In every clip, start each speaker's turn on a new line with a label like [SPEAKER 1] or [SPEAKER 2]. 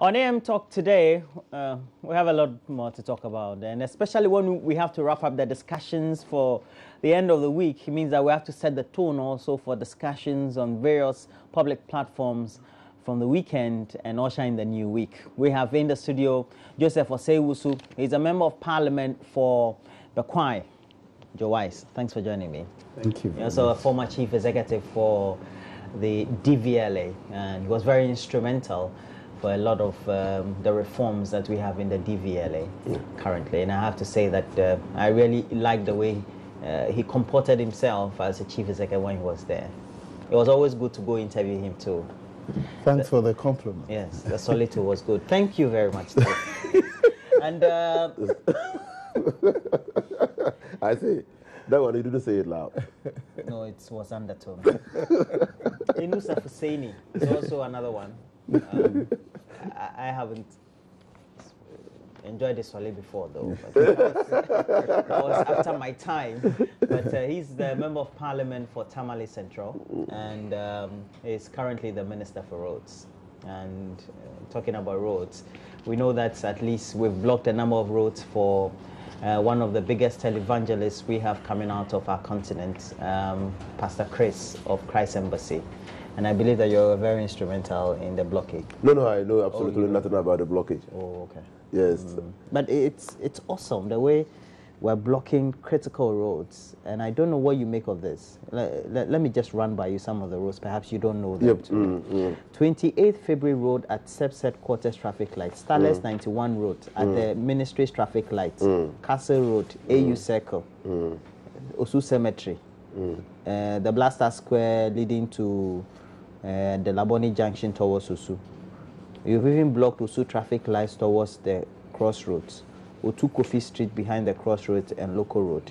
[SPEAKER 1] On AM Talk today, uh, we have a lot more to talk about, and especially when we have to wrap up the discussions for the end of the week, it means that we have to set the tone also for discussions on various public platforms from the weekend and usher in the new week. We have in the studio Joseph Osei-Owusu. He's a member of parliament for Bekwai. Joe Wise, thanks for joining me.
[SPEAKER 2] Thank you.
[SPEAKER 1] You're also a former chief executive for the DVLA, and he was very instrumental a lot of um, the reforms that we have in the DVLA currently. And I have to say that uh, I really like the way uh, he comported himself as a chief executive when he was there. It was always good to go interview him too.
[SPEAKER 2] Thanks for the compliment.
[SPEAKER 1] Yes, the solitude was good. Thank you very much. and uh,
[SPEAKER 3] I say, that one you didn't say it loud.
[SPEAKER 1] no, it was undertone. Inusa Fuseni is also another one. Um, I, I haven't enjoyed this Swale before though. That, was, after my time. But uh, he's the member of parliament for Tamale Central and um, is currently the minister for roads. And uh, talking about roads, we know that at least we've blocked a number of roads for uh, one of the biggest televangelists we have coming out of our continent, um, Pastor Chris of Christ Embassy. And I believe that you're very instrumental in the blockade.
[SPEAKER 3] No, no, I know oh, absolutely
[SPEAKER 1] you know.
[SPEAKER 3] nothing about the blockage.
[SPEAKER 1] Oh, okay.
[SPEAKER 3] Yes. Mm.
[SPEAKER 1] But it's it's awesome the way we're blocking critical roads, and I don't know what you make of this. Let, let, let me just run by you some of the roads. Perhaps you don't know them.
[SPEAKER 3] Yep. Mm, mm.
[SPEAKER 1] 28th February Road at CEPS headquarters traffic light, Starlets mm. 91 Road at mm. the Ministry's traffic light, Castle Road, AU Circle, Osu Cemetery, uh, the Black Star Square leading to uh, the Labone Junction towards Osu. You've even blocked Osu traffic lights towards the crossroads, Otu Kofi Street behind the crossroads and local road.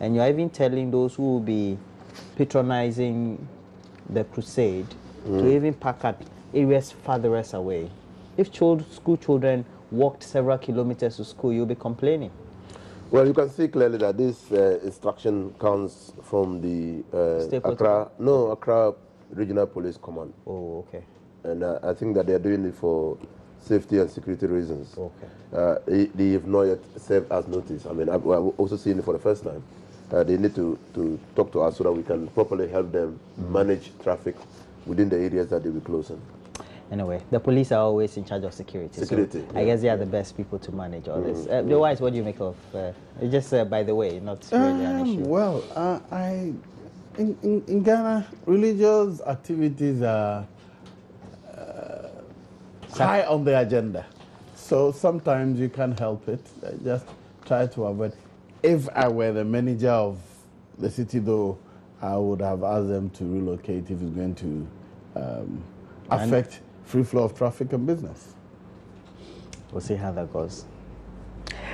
[SPEAKER 1] And you're even telling those who will be patronizing the crusade to even park at areas farthest away. If child, school children walked several kilometers to school, you'll be complaining.
[SPEAKER 3] Well, you can see clearly that this uh, instruction comes from the uh, Accra, no, Accra Regional Police Command.
[SPEAKER 1] Oh, okay.
[SPEAKER 3] And uh, I think that they are doing it for safety and security reasons.
[SPEAKER 1] Okay.
[SPEAKER 3] Uh, they, they have not yet served as notice. I mean, I've, I've also seen it for the first time. Uh, they need to, to talk to us so that we can properly help them manage traffic within the areas that they will be closing.
[SPEAKER 1] Anyway, the police are always in charge of security. so
[SPEAKER 3] Security,
[SPEAKER 1] I guess they are the best people to manage all this. Uh, the wise, what do you make of? Uh, just uh, by the way, not really an
[SPEAKER 2] Um,
[SPEAKER 1] issue.
[SPEAKER 2] well, uh, I in, in, in Ghana, religious activities are uh, high on the agenda. So sometimes you can't help it. I just try to avoid. If I were the manager of the city, though, I would have asked them to relocate if it's going to um, affect free flow of traffic and business.
[SPEAKER 1] We'll see how that goes.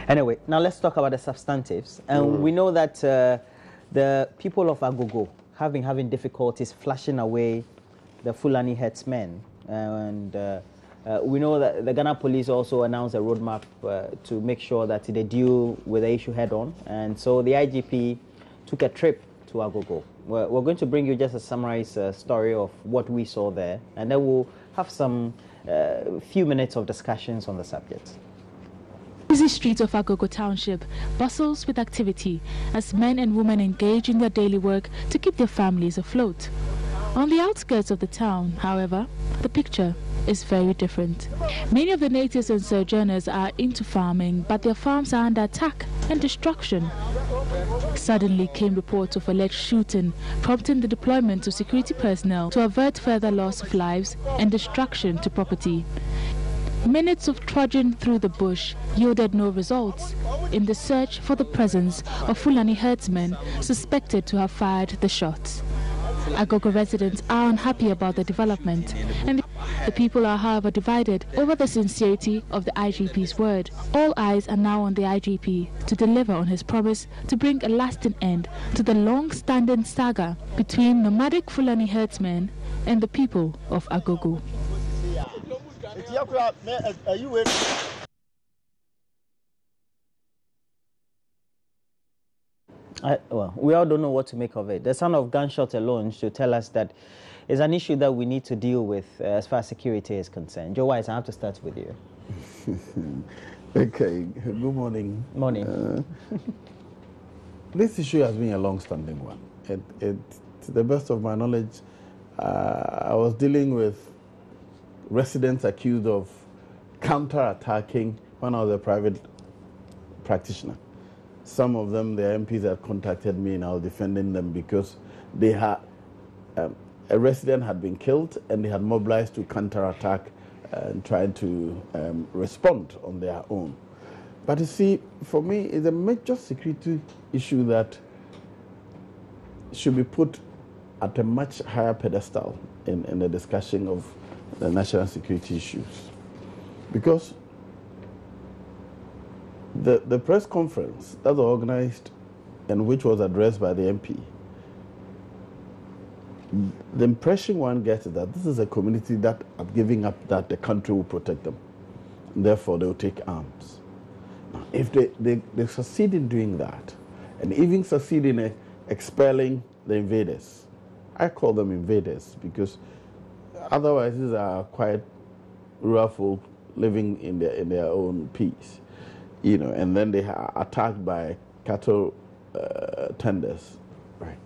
[SPEAKER 1] Anyway, now let's talk about the substantives. And we know that uh, the people of Agogo have been having difficulties flashing away the Fulani herdsmen. And uh, uh, we know that the Ghana police also announced a roadmap uh, to make sure that they deal with the issue head on. And so the IGP took a trip to Agogo. We're, we're going to bring you just a summarized uh, story of what we saw there, and then we'll have some uh, few minutes of discussions on the subject.
[SPEAKER 4] Busy streets of Agogo Township bustles with activity as men and women engage in their daily work to keep their families afloat. On the outskirts of the town, however, the picture is very different. Many of the natives and sojourners are into farming, but their farms are under attack and destruction. Suddenly came reports of alleged shooting, prompting the deployment of security personnel to avert further loss of lives and destruction to property. Minutes of trudging through the bush yielded no results in the search for the presence of Fulani herdsmen suspected to have fired the shots. Agogo residents are unhappy about the development, and the people are, however, divided over the sincerity of the IGP's word. All eyes are now on the IGP to deliver on his promise to bring a lasting end to the long standing saga between nomadic Fulani herdsmen and the people of Agogo.
[SPEAKER 1] I, well, we all don't know what to make of it. The sound of gunshot alone should tell us that it's an issue that we need to deal with uh, as far as security is concerned. Joe Wise, I have to start with you.
[SPEAKER 2] okay, good morning.
[SPEAKER 1] Morning.
[SPEAKER 2] Uh, this issue has been a long-standing one. It, it, to the best of my knowledge, uh, I was dealing with residents accused of counter-attacking when I was a private practitioner. Some of them, the MPs had contacted me and I was defending them because they had, um, a resident had been killed and they had mobilized to counter-attack and trying to um, respond on their own. But you see, for me, it's a major security issue that should be put at a much higher pedestal in, in the discussion of the national security issues. Because the, the press conference that was organized and which was addressed by the MP, the impression one gets is that this is a community that are giving up that the country will protect them. Therefore, they will take arms. Now, if they, they, they succeed in doing that, and even succeed in uh, expelling the invaders, I call them invaders because otherwise these are quite rural folk living in their, in their own peace you know, and then they are attacked by cattle uh, tenders. Right.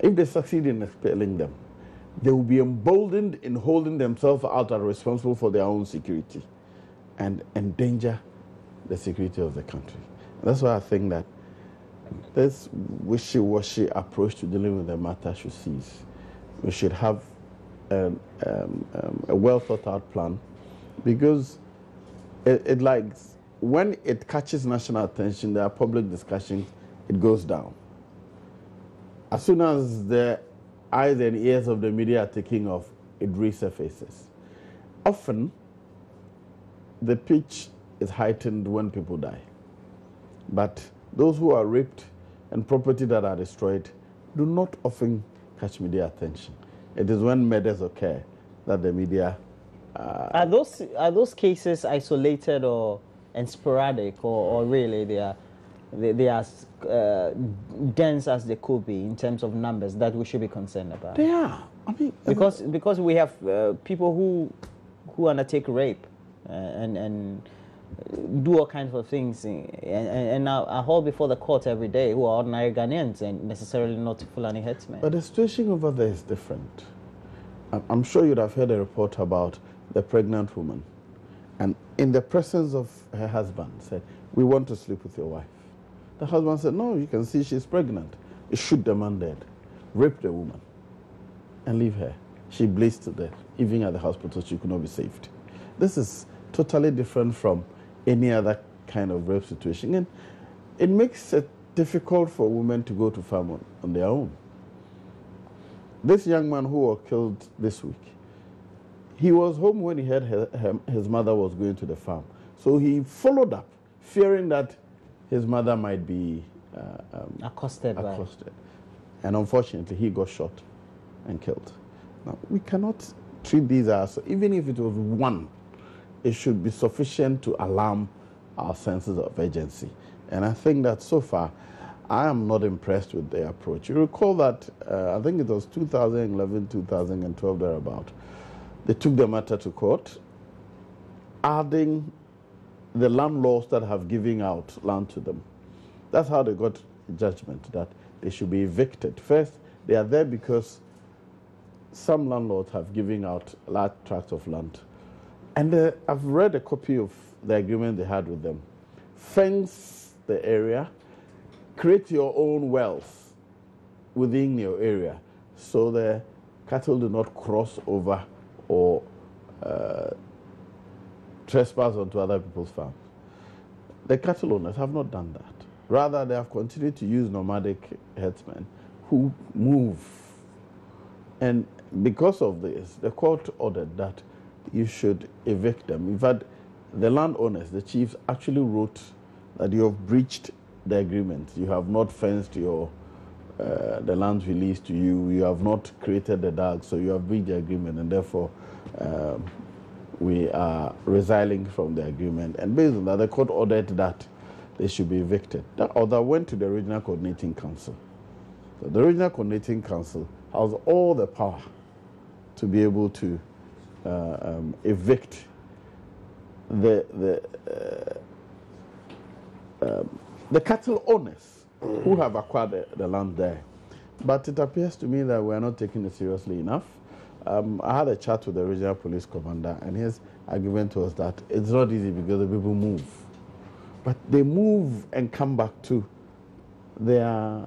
[SPEAKER 2] If they succeed in expelling them, they will be emboldened in holding themselves out as responsible for their own security and endanger the security of the country. And that's why I think that this wishy-washy approach to dealing with the matter should cease. We should have um, um, um, a well thought out plan because it, it likes when it catches national attention, there are public discussions, it goes down. As soon as the eyes and ears of the media are taking off, it resurfaces. Often, the pitch is heightened when people die. But those who are raped and property that are destroyed do not often catch media attention. It is when murders occur that the media. Uh,
[SPEAKER 1] are those are those cases isolated or and sporadic, or, or really they are they, they are uh, dense as they could be in terms of numbers that we should be concerned about.
[SPEAKER 2] They are. I mean,
[SPEAKER 1] because because we have uh, people who who undertake rape uh, and and do all kinds of things eh, and, and, and are hauled before the court every day who are ordinary Ghanaians and necessarily not Fulani herdsmen.
[SPEAKER 2] But the situation over there is different. I'm sure you'd have heard a report about the pregnant woman and in the presence of her husband said, we want to sleep with your wife. The husband said, no, you can see she's pregnant. Shoot the man dead, rape the woman, and leave her. She bleeds to death. Even at the hospital, she could not be saved. This is totally different from any other kind of rape situation. And it makes it difficult for women to go to farm on, on their own. This young man who was killed this week, he was home when he heard his mother was going to the farm. So he followed up, fearing that his mother might be uh, um,
[SPEAKER 1] accosted.
[SPEAKER 2] accosted. And unfortunately, he got shot and killed. Now, we cannot treat these as, even if it was one, it should be sufficient to alarm our senses of urgency. And I think that so far, I am not impressed with their approach. You recall that, uh, I think it was 2011, 2012, thereabout. They took the matter to court, adding the landlords that have given out land to them. That's how they got judgment that they should be evicted. First, they are there because some landlords have given out large tracts of land. And uh, I've read a copy of the agreement they had with them. Fence the area, create your own wealth within your area so the cattle do not cross over or uh, trespass onto other people's farms. The cattle owners have not done that. Rather, they have continued to use nomadic herdsmen who move. And because of this, the court ordered that you should evict them. In fact, the landowners, the chiefs, actually wrote that you have breached the agreement. You have not fenced your uh, the land released to you. You have not created the DAG, so you have breached the agreement, and therefore um, we are resiling from the agreement. And based on that, the court ordered that they should be evicted. That order went to the Regional Coordinating Council. So the Regional Coordinating Council has all the power to be able to um, evict the the uh, um, the cattle owners who have acquired the, the land there. But it appears to me that we are not taking it seriously enough. Um, I had a chat with the regional police commander, and his argument was that it's not easy because the people move. But they move and come back to their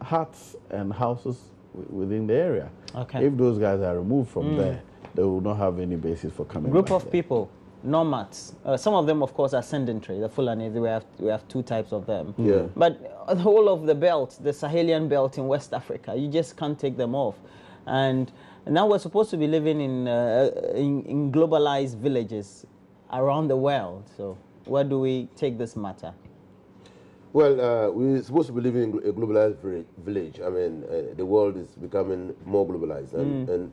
[SPEAKER 2] huts and houses wi- within the area.
[SPEAKER 1] Okay.
[SPEAKER 2] If those guys are removed from there, they will not have any basis for coming
[SPEAKER 1] Group
[SPEAKER 2] back
[SPEAKER 1] of
[SPEAKER 2] there.
[SPEAKER 1] people, nomads. Uh, some of them, of course, are sedentary. The Fulani, we have, we have two types of them.
[SPEAKER 3] Yeah.
[SPEAKER 1] But uh, the whole of the belt, the Sahelian belt in West Africa, you just can't take them off. And now we're supposed to be living in, uh, in, in globalized villages around the world. So where do we take this matter?
[SPEAKER 3] Well, uh, we're supposed to be living in a globalized village. I mean, uh, the world is becoming more globalized and, and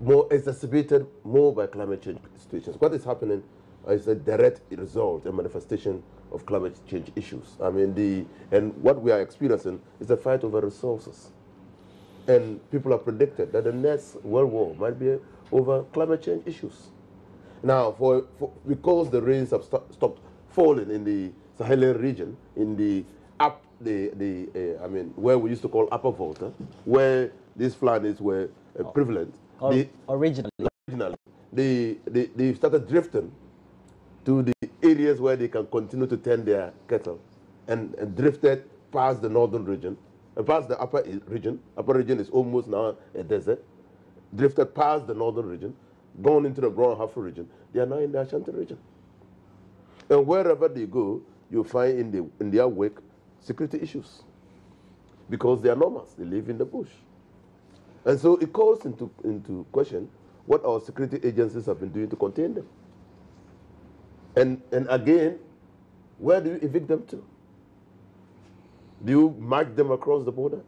[SPEAKER 3] more exacerbated more by climate change situations. What is happening is a direct result, a manifestation of climate change issues. I mean, the and what we are experiencing is a fight over resources. And people have predicted that the next world war might be over climate change issues. Now, for, for because the rains have sto- stopped falling in the Sahelian region, in the up the the uh, I mean where we used to call Upper Volta, where these floods were uh, prevalent,
[SPEAKER 1] Or,
[SPEAKER 3] the,
[SPEAKER 1] originally.
[SPEAKER 3] originally they, they they started drifting to the areas where they can continue to tend their cattle, and, and drifted past the northern region, and past the upper region. Upper region is almost now a desert. Drifted past the northern region, gone into the Brong Ahafo region. They are now in the Ashanti region. And wherever they go, you find in, the, in their wake security issues. Because they are nomads, they live in the bush. And so it calls into, into question what our security agencies have been doing to contain them. And, and again, where do you evict them to? Do you march them across the border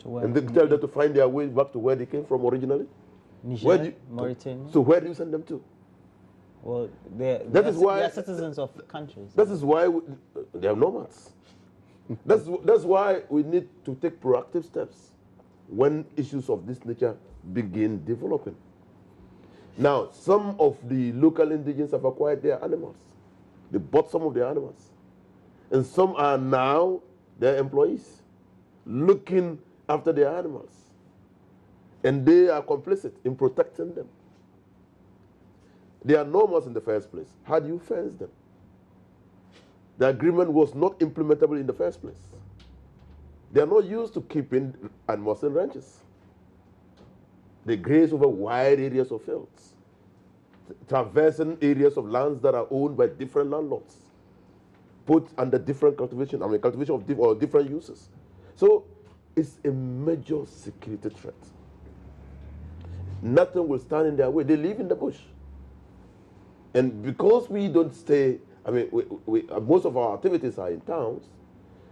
[SPEAKER 1] To where?
[SPEAKER 3] and then tell them to find their way back to where they came from originally?
[SPEAKER 1] Niger,
[SPEAKER 3] Where do you-
[SPEAKER 1] Mauritania.
[SPEAKER 3] So where do you send them to?
[SPEAKER 1] well, they're,
[SPEAKER 3] That
[SPEAKER 1] they're,
[SPEAKER 3] is why-
[SPEAKER 1] they're citizens of countries.
[SPEAKER 3] That is why we, they are nomads. that's, that's why we need to take proactive steps when issues of this nature begin developing. Now, some of the local indigenous have acquired their animals. They bought some of their animals. And some are now their employees, looking after their animals. And they are complicit in protecting them. They are nomads in the first place. How do you fence them? The agreement was not implementable in the first place. They are not used to keeping and in ranches. They graze over wide areas of fields, traversing areas of lands that are owned by different landlords, put under different cultivation, I mean, cultivation of diff- or different uses. So it's a major security threat. Nothing will stand in their way. They live in the bush. And because we don't stay, I mean, we, we, most of our activities are in towns,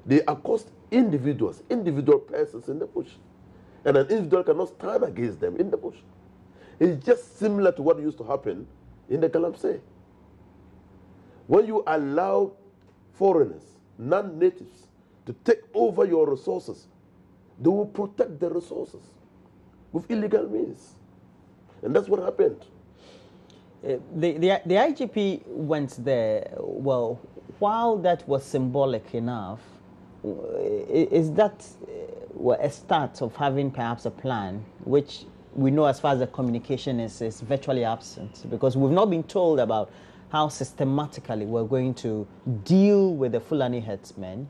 [SPEAKER 3] they accost individuals, individual persons in the bush. And an individual cannot stand against them in the bush. It's just similar to what used to happen in the Galamsey. When you allow foreigners, non natives, to take over your resources, they will protect the resources with illegal means. And that's what happened.
[SPEAKER 1] Uh, the, the, the IGP went there. Well, while that was symbolic enough, is that uh, a start of having perhaps a plan, which we know as far as the communication is, is virtually absent because we've not been told about how systematically we're going to deal with the Fulani herdsmen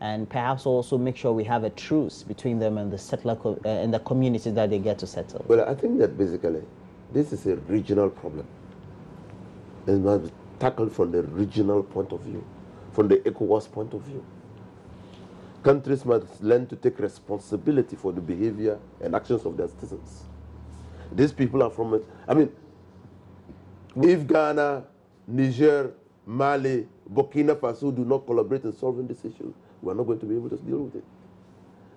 [SPEAKER 1] and perhaps also make sure we have a truce between them and the settler co- uh, and the communities that they get to settle.
[SPEAKER 3] Well, I think that basically this is a regional problem. It must be tackled from the regional point of view, from the ECOWAS point of view. Countries must learn to take responsibility for the behavior and actions of their citizens. These people are from. I mean, if Ghana, Niger, Mali, Burkina Faso do not collaborate in solving this issue, we are not going to be able to deal with it.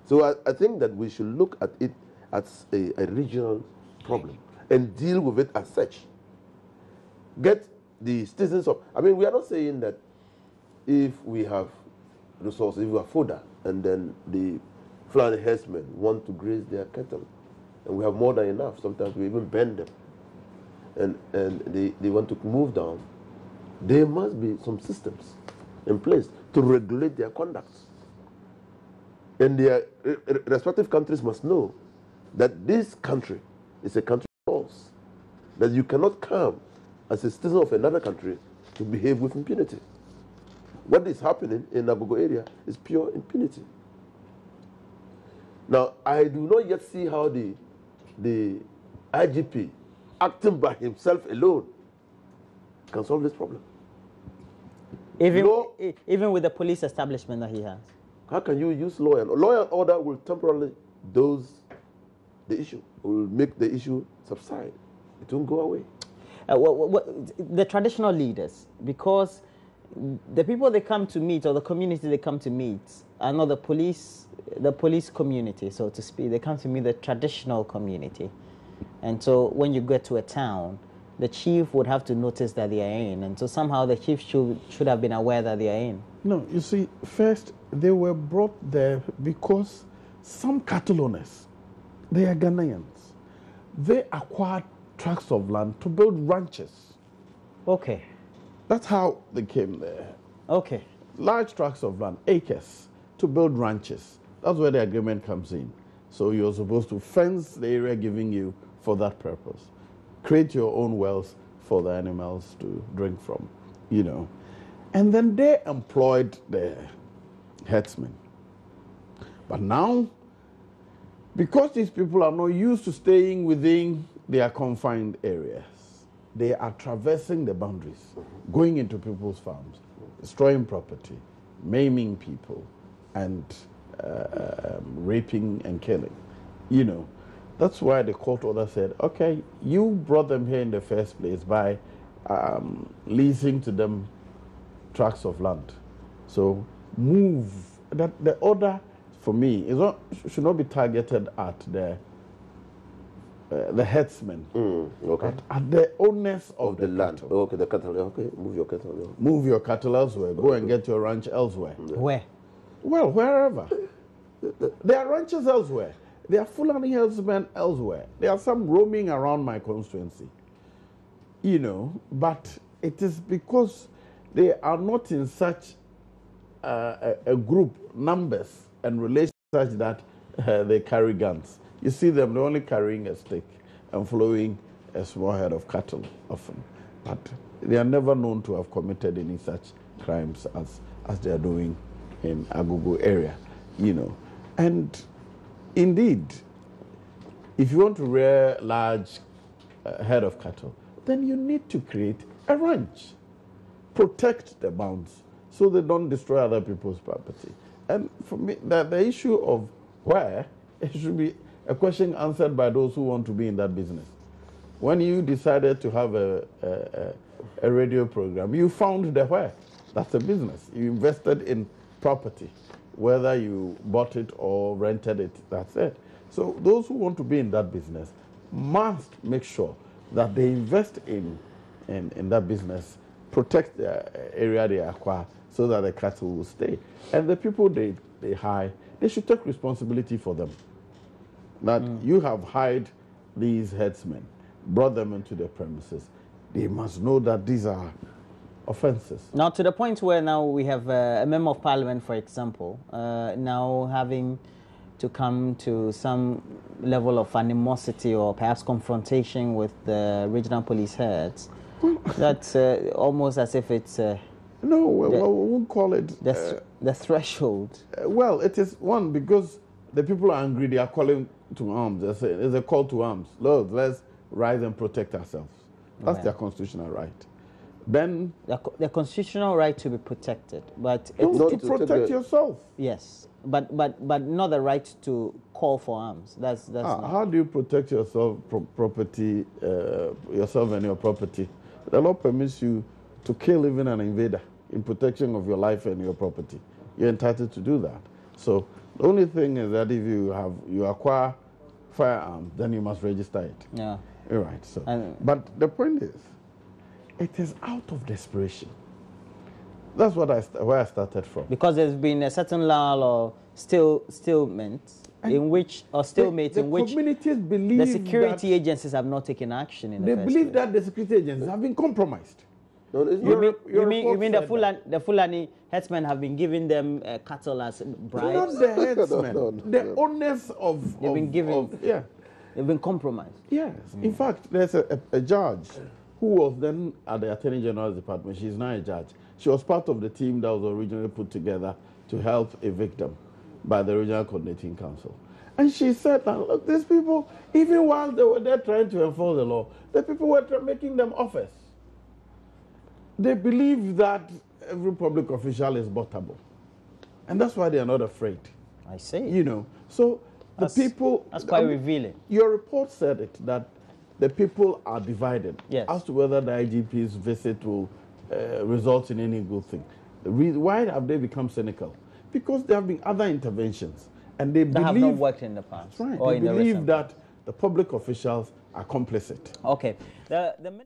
[SPEAKER 3] So I, I think that we should look at it as a, a regional problem and deal with it as such. Get the citizens of, I mean, we are not saying that if we have resources, if we have fodder, and then the Fulani herdsmen want to graze their cattle, and we have more than enough. Sometimes we even bend them, and and they, they want to move down. There must be some systems in place to regulate their conduct. And their re- re- respective countries must know that this country is a country of laws. That you cannot come as a citizen of another country to behave with impunity. What is happening in Agogo area is pure impunity. Now, I do not yet see how the, the IGP, acting by himself alone, can solve this problem.
[SPEAKER 1] Even,
[SPEAKER 3] Law-
[SPEAKER 1] even with the police establishment that he has.
[SPEAKER 3] How can you use law and law and order will temporarily dose the issue, will make the issue subside. It won't go away.
[SPEAKER 1] Uh, what, what, the traditional leaders, because the people they come to meet or the community they come to meet are not the police, the police community, so to speak. They come to meet the traditional community, and so when you get to a town, the chief would have to notice that they are in, and so somehow the chief should should have been aware that they are in.
[SPEAKER 2] No, you see, first they were brought there because some cattle owners, they are Ghanaians, they acquired tracts of land to build ranches.
[SPEAKER 1] Okay,
[SPEAKER 2] That's how they came there.
[SPEAKER 1] okay,
[SPEAKER 2] Large tracts of land, acres, to build ranches. That's where the agreement comes in. So you're supposed to fence the area giving you for that purpose. Create your own wells for the animals to drink from, you know. And then they employed the herdsmen. But now, because these people are not used to staying within their confined areas, they are traversing the boundaries, going into people's farms, destroying property, maiming people, and uh, um, raping and killing. You know, that's why the court order said, okay, you brought them here in the first place by um, leasing to them tracts of land. So move. That the order for me is not should not be targeted at the uh, the herdsmen,
[SPEAKER 3] Okay.
[SPEAKER 2] but at the owners of,
[SPEAKER 3] Of the land.
[SPEAKER 2] cattle.
[SPEAKER 3] Okay, the cattle. Okay, move your cattle. yeah.
[SPEAKER 2] Move your cattle elsewhere. Go and get your ranch elsewhere.
[SPEAKER 1] where?
[SPEAKER 2] Well, wherever. There are ranches elsewhere. There are Fulani herdsmen elsewhere. There are some roaming around my constituency. You know, but it is because they are not in such uh, a, a group, numbers, and relations such that uh, they carry guns. You see them, they're only carrying a stick and following a small herd of cattle often. But they are never known to have committed any such crimes as, as they are doing in Agogo area, you know. And indeed, if you want to rear large uh, herd of cattle, then you need to create a ranch protect the bounds so they don't destroy other people's property. And for me, the, the issue of where, it should be a question answered by those who want to be in that business. When you decided to have a, a, a, radio program, you found the where. That's a business. You invested in property, whether you bought it or rented it, that's it. So those who want to be in that business must make sure that they invest in, in, in that business, protect the area they acquire so that the cattle will stay. And the people they, they hire, they should take responsibility for them. That you have hired these herdsmen, brought them into the premises. They must know that these are offenses.
[SPEAKER 1] Now, to the point where now we have uh, a member of parliament, for example, uh, now having to come to some level of animosity or perhaps confrontation with the regional police heads. That's uh, almost as if it's uh,
[SPEAKER 2] No,
[SPEAKER 1] The-
[SPEAKER 2] well, we won't call it.
[SPEAKER 1] the,
[SPEAKER 2] uh,
[SPEAKER 1] th- the threshold.
[SPEAKER 2] Uh, well, it is one because the people are angry. They are calling to arms. There's a, there's a call to arms. Lord, let's rise and protect ourselves. That's
[SPEAKER 1] Right.
[SPEAKER 2] their constitutional right. Then
[SPEAKER 1] The, co- constitutional right to be protected, but
[SPEAKER 2] to,
[SPEAKER 1] it's,
[SPEAKER 3] Not
[SPEAKER 2] to
[SPEAKER 3] to
[SPEAKER 2] protect
[SPEAKER 3] the-
[SPEAKER 2] yourself.
[SPEAKER 1] yes, but but but not the right to call for arms. That's that's
[SPEAKER 2] Ah,
[SPEAKER 1] not.
[SPEAKER 2] how do you protect yourself, pro- property, uh, yourself and your property? The law permits you to kill even an invader in protection of your life and your property. You're entitled to do that. So the only thing is that if you have you acquire firearms, then you must register it.
[SPEAKER 1] Yeah.
[SPEAKER 2] You're right. So,
[SPEAKER 1] And-
[SPEAKER 2] but the point is, it is out of desperation. That's what I st- where I started from.
[SPEAKER 1] because there's been a certain lull or still stillment. in which, or stalemate
[SPEAKER 2] the
[SPEAKER 1] in which
[SPEAKER 2] communities believe
[SPEAKER 1] the security agencies have not taken action in the
[SPEAKER 2] they believe
[SPEAKER 1] place.
[SPEAKER 2] that the security agencies have been compromised.
[SPEAKER 3] No, it's
[SPEAKER 1] You
[SPEAKER 3] not.
[SPEAKER 1] mean,
[SPEAKER 2] your
[SPEAKER 1] you mean, you mean the
[SPEAKER 2] said
[SPEAKER 1] Fulani, the Fulani herdsmen have been giving them uh, cattle as bribes?
[SPEAKER 2] Not the herdsmen,
[SPEAKER 3] no, no,
[SPEAKER 2] the
[SPEAKER 3] no.
[SPEAKER 2] owners of,
[SPEAKER 1] They've
[SPEAKER 2] of-
[SPEAKER 1] been given-
[SPEAKER 2] of- yeah.
[SPEAKER 1] They've been compromised.
[SPEAKER 2] Yes. In fact, there's a, a, a judge who was then at the Attorney General's department. She's now a judge. She was part of the team that was originally put together to help a victim by the Regional Coordinating Council. And she said that, look, these people, even while they were there trying to enforce the law, the people were making them offers. They believe that every public official is buttable. And that's why they are not afraid.
[SPEAKER 1] I see.
[SPEAKER 2] You know, so the
[SPEAKER 1] That's-
[SPEAKER 2] people.
[SPEAKER 1] that's quite
[SPEAKER 2] mean,
[SPEAKER 1] revealing.
[SPEAKER 2] Your report said it that the people are divided
[SPEAKER 1] Yes.
[SPEAKER 2] as to whether the IGP's visit will uh, result in any good thing. The reason, why have they become cynical? Because there have been other interventions, and they
[SPEAKER 1] that have
[SPEAKER 2] believe
[SPEAKER 1] not worked in the past.
[SPEAKER 2] Right,
[SPEAKER 1] Or
[SPEAKER 2] they
[SPEAKER 1] in
[SPEAKER 2] believe
[SPEAKER 1] recent
[SPEAKER 2] that the public officials are complicit.
[SPEAKER 1] Okay. The, the,